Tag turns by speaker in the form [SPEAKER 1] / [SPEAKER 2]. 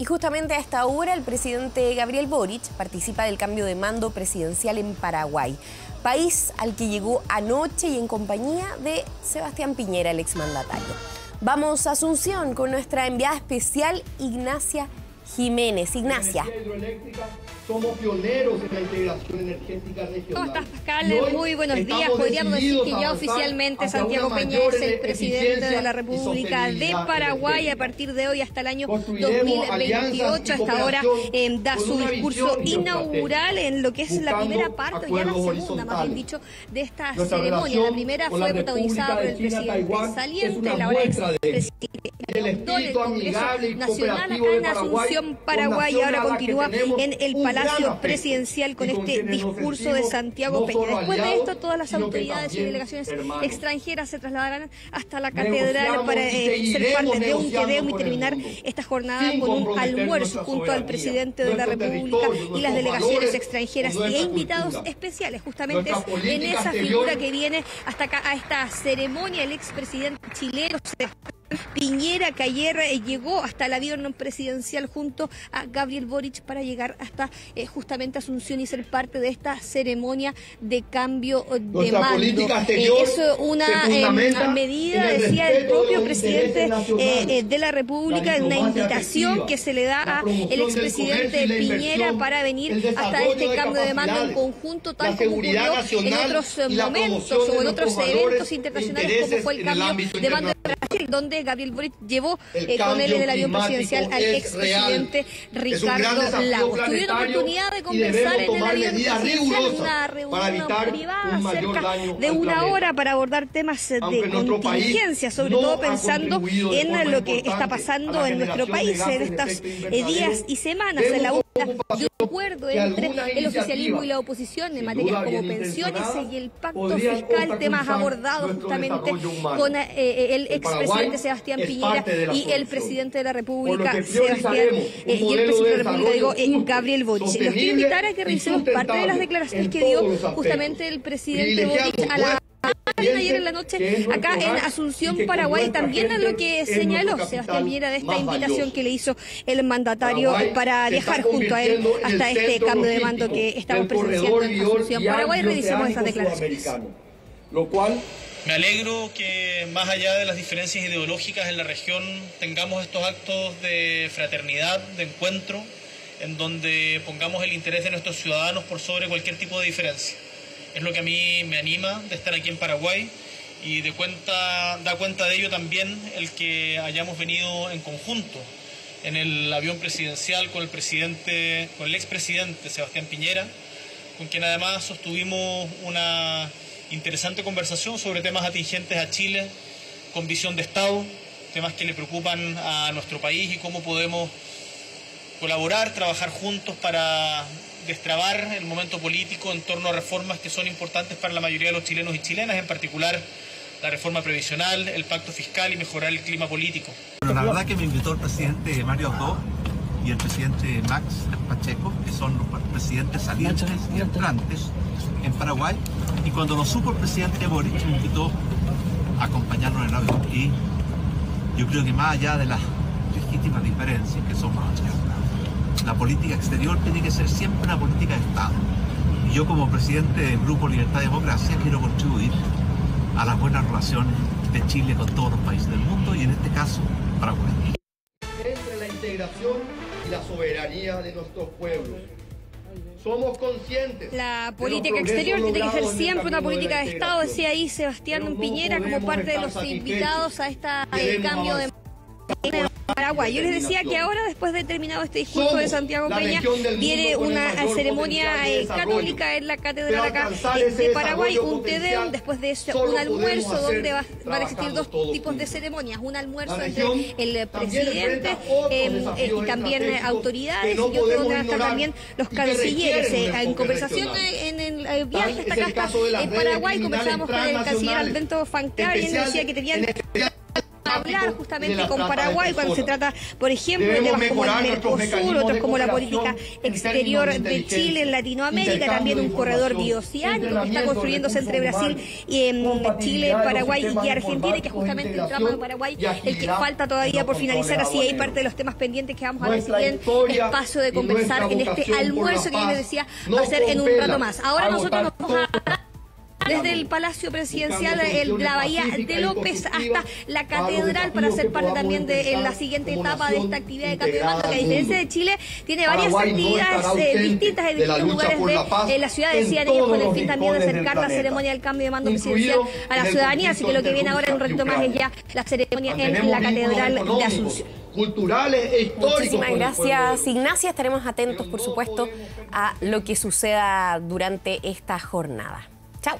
[SPEAKER 1] Y justamente a esta hora el presidente Gabriel Boric participa del cambio de mando presidencial en Paraguay, país al que llegó anoche y en compañía de Sebastián Piñera, el exmandatario. Vamos a Asunción con nuestra enviada especial Ignacia Jiménez. Ignacia.
[SPEAKER 2] Somos pioneros en la integración energética regional.
[SPEAKER 3] ¿Cómo estás, Pascal? Muy buenos días. Podríamos decir que ya oficialmente Santiago Peña es el presidente de la República de Paraguay a partir de hoy hasta el año 2028. Hasta ahora eh, da su discurso inaugural en lo que es la primera parte, ya la segunda, más bien dicho, de esta ceremonia. La primera fue protagonizada por el presidente saliente, la hora expresidente del Congreso Nacional acá en Asunción, Paraguay, y ahora continúa en el Palacio presidencial con este discurso de Santiago Peña. Después de esto, todas las autoridades y delegaciones extranjeras se trasladarán hasta la catedral para eh, ser parte de un quedeo y terminar esta jornada con un almuerzo junto al presidente de la República y las delegaciones extranjeras e invitados especiales. Justamente es en esa figura que viene hasta acá a esta ceremonia el expresidente chileno. Piñera, que ayer eh, llegó hasta el avión presidencial junto a Gabriel Boric para llegar hasta eh, justamente Asunción y ser parte de esta ceremonia de cambio de mando. Eh, es una medida, decía el propio presidente de la República, una invitación que se le da al expresidente Piñera para venir hasta este cambio de mando en conjunto, tal como ocurrió en otros momentos o en otros eventos internacionales, como fue el cambio de mando de donde Gabriel Boric llevó eh, con él en el avión presidencial al expresidente Ricardo Lagos. Tuvieron oportunidad de conversar en el avión presidencial en una reunión privada cerca de una hora para abordar temas de contingencia, sobre todo pensando en lo que está pasando en nuestro país en estos días y semanas en la de un acuerdo entre el oficialismo y la oposición en materias como pensiones y el pacto fiscal, temas abordados justamente con eh, el expresidente Sebastián Piñera y el presidente de la República, Sebastián, eh, y el presidente de la República, digo, eh, Gabriel Boric. Los quiero invitar a que revisemos parte de las declaraciones que dio justamente el presidente Boric a la ayer en la noche acá en Asunción, Paraguay, también a lo que señaló Sebastián Piñera de esta invitación que le hizo el mandatario para viajar junto a él hasta este cambio de mando que estamos presenciando en Asunción, Paraguay. Revisemos estas declaraciones.
[SPEAKER 4] Lo cual me alegro que más allá de las diferencias ideológicas en la región tengamos estos actos de fraternidad, de encuentro, en donde pongamos el interés de nuestros ciudadanos por sobre cualquier tipo de diferencia es lo que a mí me anima de estar aquí en Paraguay y de cuenta, da cuenta de ello también el que hayamos venido en conjunto en el avión presidencial con el presidente, con el expresidente Sebastián Piñera, con quien además sostuvimos una interesante conversación sobre temas atingentes a Chile con visión de Estado, temas que le preocupan a nuestro país y cómo podemos colaborar, trabajar juntos para destrabar el momento político en torno a reformas que son importantes para la mayoría de los chilenos y chilenas, en particular la reforma previsional, el pacto fiscal y mejorar el clima político.
[SPEAKER 5] la verdad que me invitó el presidente Mario Abdo y el presidente Max Pacheco, que son los presidentes salientes y entrantes en Paraguay, y cuando lo supo el presidente Boric me invitó a acompañarnos en el avión. Y yo creo que más allá de las legítimas diferencias que somos la política exterior tiene que ser siempre una política de Estado. Y yo como presidente del Grupo Libertad y Democracia quiero contribuir a las buenas relaciones de Chile con todos los países del mundo y en este caso Paraguay.
[SPEAKER 2] Entre la integración y la soberanía de nuestros pueblos. Somos conscientes.
[SPEAKER 3] La política exterior tiene que ser siempre una política de Estado, decía ahí Sebastián Piñera como parte de los invitados a este cambio de Yo les decía que ahora, después de terminado este discurso de Santiago Peña, viene una ceremonia eh, católica en la catedral acá de Paraguay, un tedeum, después de eso un almuerzo donde va, van a existir dos tipos de ceremonias, un almuerzo entre el presidente em, eh, y también autoridades y otro donde van a estar también los cancilleres. Eh, en conversación en el viaje hasta acá, en Paraguay, conversábamos con el canciller Alberto Fancar y él decía que tenían hablar justamente con Paraguay cuando se trata, por ejemplo, de temas como el Mercosur, otros como la política exterior de Chile en Latinoamérica, también un corredor bioceánico que está construyéndose entre Brasil y em, Chile, Paraguay y Argentina, y que justamente el tramo de Paraguay el que falta todavía por finalizar, así hay parte de los temas pendientes que vamos a recibir en espacio de conversar en este almuerzo que yo les decía va a ser en un rato más. Ahora nosotros nos vamos a desde el Palacio Presidencial, el, la Bahía de López hasta la Catedral para ser parte también de la siguiente etapa de esta actividad de cambio de mando, que a diferencia de Chile tiene varias actividades eh, distintas en distintos lugares de la ciudad, decían ellos, con el fin también de acercar la ceremonia del cambio de mando presidencial a la ciudadanía, así que lo que viene ahora en un ratito más es ya la ceremonia en la Catedral de Asunción
[SPEAKER 2] culturales e históricos.
[SPEAKER 1] Muchísimas gracias, Ignacia. Estaremos atentos, por supuesto, a lo que suceda durante esta jornada. Chao.